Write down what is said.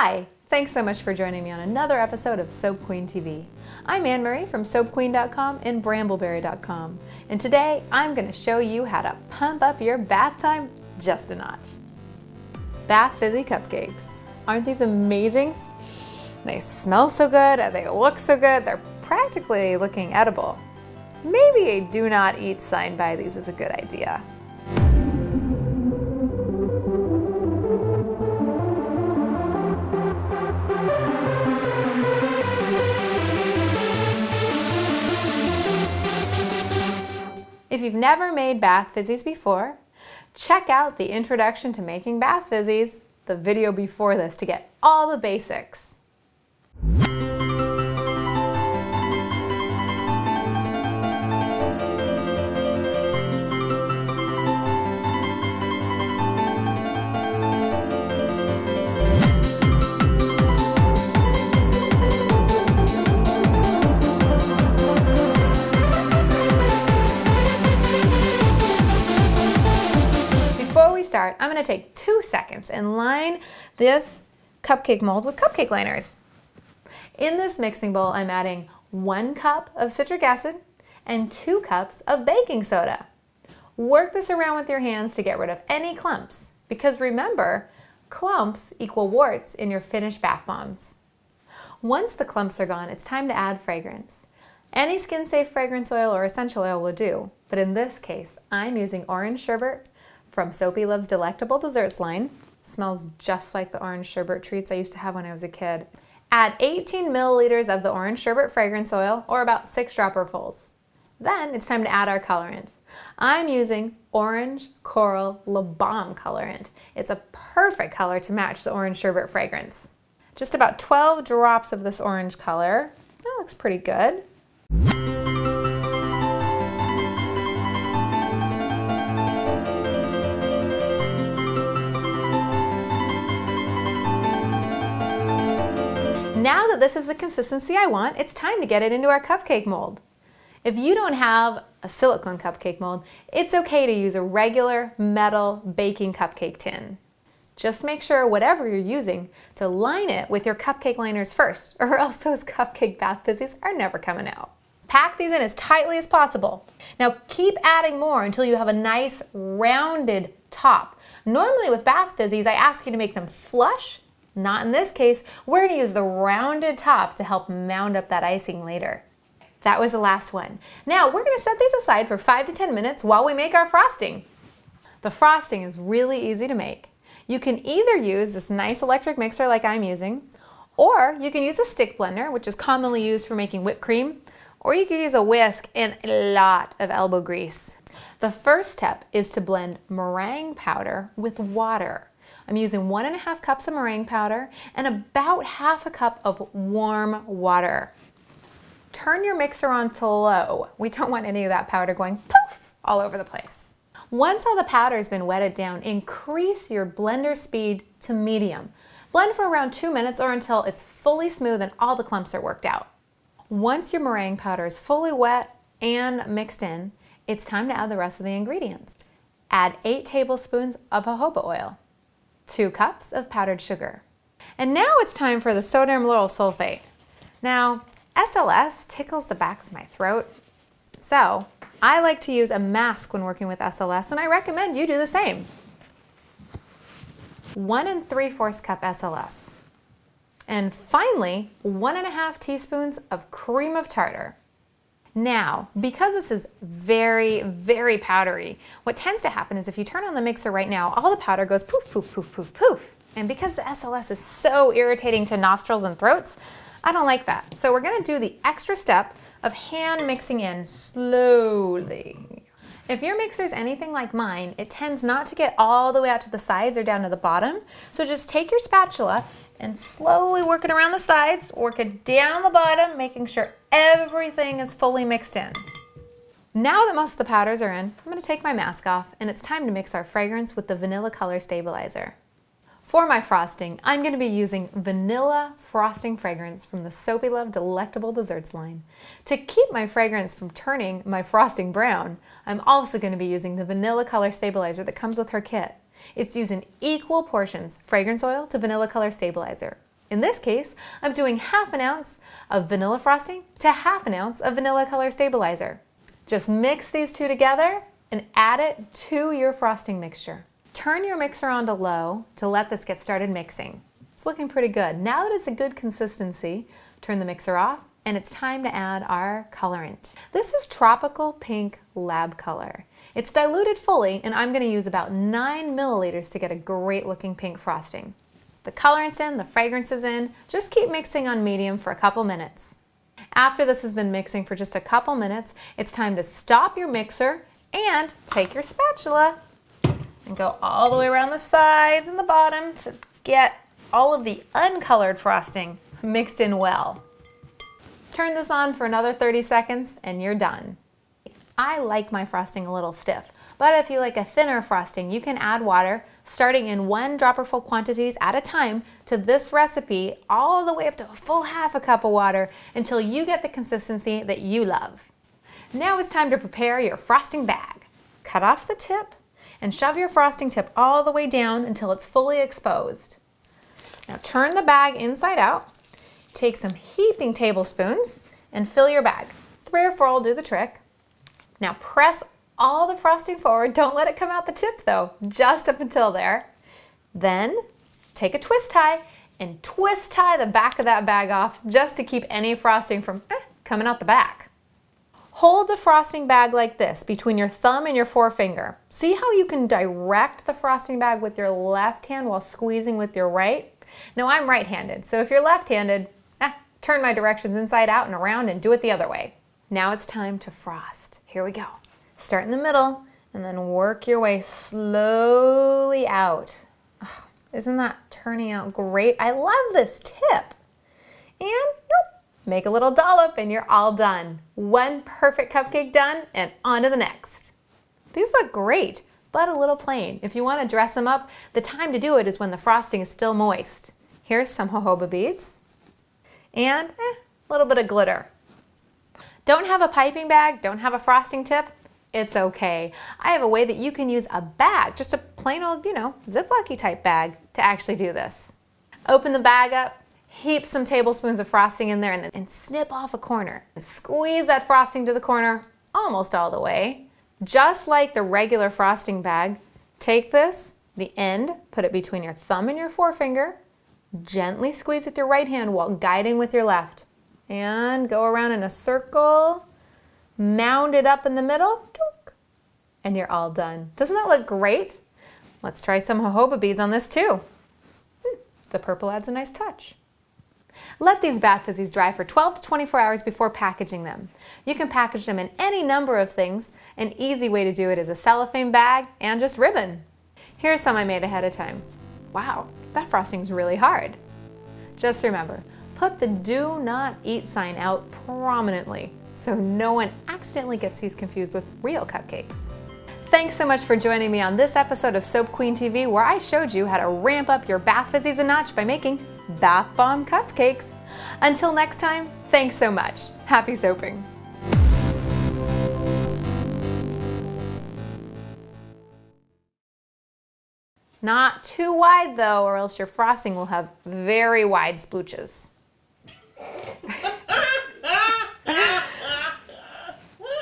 Hi, thanks so much for joining me on another episode of Soap Queen TV. I'm Anne Marie from SoapQueen.com and Brambleberry.com, and today I'm going to show you how to pump up your bath time just a notch. Bath Fizzy Cupcakes. Aren't these amazing? They smell so good, they look so good, they're practically looking edible. Maybe a do not eat sign by these is a good idea. You've never made bath fizzies before, check out the Introduction to Making Bath Fizzies, the video before this to get all the basics. I'm going to take two seconds and line this cupcake mold with cupcake liners. In this mixing bowl, I'm adding one cup of citric acid and two cups of baking soda. Work this around with your hands to get rid of any clumps, because remember, clumps equal warts in your finished bath bombs. Once the clumps are gone, it's time to add fragrance. Any skin-safe fragrance oil or essential oil will do, but in this case, I'm using orange sherbet from Soapy Love's Delectable Desserts line. Smells just like the orange sherbet treats I used to have when I was a kid. Add 18 milliliters of the orange sherbet fragrance oil, or about six dropperfuls. Then it's time to add our colorant. I'm using Orange Coral LaBomb colorant. It's a perfect color to match the orange sherbet fragrance. Just about 12 drops of this orange color. That looks pretty good. Now that this is the consistency I want, it's time to get it into our cupcake mold. If you don't have a silicone cupcake mold, it's okay to use a regular metal baking cupcake tin. Just make sure whatever you're using to line it with your cupcake liners first, or else those cupcake bath fizzies are never coming out. Pack these in as tightly as possible. Now keep adding more until you have a nice rounded top. Normally with bath fizzies, I ask you to make them flush not in this case, we're gonna use the rounded top to help mound up that icing later. That was the last one. Now we're gonna set these aside for five to 10 minutes while we make our frosting. The frosting is really easy to make. You can either use this nice electric mixer like I'm using, or you can use a stick blender, which is commonly used for making whipped cream, or you could use a whisk and a lot of elbow grease. The first step is to blend meringue powder with water. I'm using one and a half cups of meringue powder and about half a cup of warm water. Turn your mixer on to low. We don't want any of that powder going poof all over the place. Once all the powder has been wetted down, increase your blender speed to medium. Blend for around two minutes or until it's fully smooth and all the clumps are worked out. Once your meringue powder is fully wet and mixed in, it's time to add the rest of the ingredients. Add eight tablespoons of jojoba oil two cups of powdered sugar. And now it's time for the sodium lauryl sulfate. Now, SLS tickles the back of my throat, so I like to use a mask when working with SLS, and I recommend you do the same. One and three-fourths cup SLS. And finally, one and a half teaspoons of cream of tartar. Now, because this is very, very powdery, what tends to happen is if you turn on the mixer right now, all the powder goes poof, poof, poof, poof, poof. And because the SLS is so irritating to nostrils and throats, I don't like that. So we're gonna do the extra step of hand mixing in slowly. If your mixer is anything like mine, it tends not to get all the way out to the sides or down to the bottom. So just take your spatula and slowly work it around the sides, work it down the bottom, making sure everything is fully mixed in. Now that most of the powders are in, I'm gonna take my mask off and it's time to mix our fragrance with the Vanilla Color Stabilizer. For my frosting, I'm going to be using Vanilla Frosting Fragrance from the Soapy Love Delectable Desserts line. To keep my fragrance from turning my frosting brown, I'm also going to be using the Vanilla Color Stabilizer that comes with her kit. It's used in equal portions, fragrance oil to vanilla color stabilizer. In this case, I'm doing half an ounce of vanilla frosting to half an ounce of vanilla color stabilizer. Just mix these two together and add it to your frosting mixture. Turn your mixer on to low to let this get started mixing. It's looking pretty good. Now that it's a good consistency, turn the mixer off and it's time to add our colorant. This is Tropical Pink Lab Color. It's diluted fully and I'm going to use about 9 milliliters to get a great looking pink frosting. The colorant's in, the fragrance is in, just keep mixing on medium for a couple minutes. After this has been mixing for just a couple minutes, it's time to stop your mixer and take your spatula and go all the way around the sides and the bottom to get all of the uncolored frosting mixed in well. Turn this on for another 30 seconds and you're done. I like my frosting a little stiff, but if you like a thinner frosting, you can add water starting in one dropperful quantities at a time to this recipe all the way up to a full half a cup of water until you get the consistency that you love. Now it's time to prepare your frosting bag. Cut off the tip and shove your frosting tip all the way down until it's fully exposed. Now turn the bag inside out, take some heaping tablespoons and fill your bag. Three or four will do the trick. Now press all the frosting forward. Don't let it come out the tip though, just up until there. Then take a twist tie and twist tie the back of that bag off just to keep any frosting from eh, coming out the back. Hold the frosting bag like this between your thumb and your forefinger. See how you can direct the frosting bag with your left hand while squeezing with your right? Now I'm right-handed, so if you're left-handed, eh, turn my directions inside out and around and do it the other way. Now it's time to frost. Here we go. Start in the middle and then work your way slowly out. Isn't that turning out great? I love this tip. And nope, Make a little dollop and you're all done. One perfect cupcake done and on to the next. These look great, but a little plain. If you want to dress them up, the time to do it is when the frosting is still moist. Here's some jojoba beads and eh, a little bit of glitter. Don't have a piping bag, don't have a frosting tip, it's okay. I have a way that you can use a bag, just a plain old, you know, Ziploc type bag to actually do this. Open the bag up, heap some tablespoons of frosting in there and then and snip off a corner. And squeeze that frosting to the corner almost all the way. Just like the regular frosting bag, take this, the end, put it between your thumb and your forefinger, gently squeeze with your right hand while guiding with your left. And go around in a circle, mound it up in the middle, and you're all done. Doesn't that look great? Let's try some jojoba beads on this too. Hmm, the purple adds a nice touch. Let these bath fizzies dry for 12 to 24 hours before packaging them. You can package them in any number of things. An easy way to do it is a cellophane bag and just ribbon. Here's some I made ahead of time. Wow, that frosting's really hard. Just remember, put the do not eat sign out prominently so no one accidentally gets these confused with real cupcakes. Thanks so much for joining me on this episode of Soap Queen TV where I showed you how to ramp up your bath fizzies a notch by making Bath Bomb Cupcakes. Until next time, thanks so much. Happy soaping. Not too wide though, or else your frosting will have very wide splooches.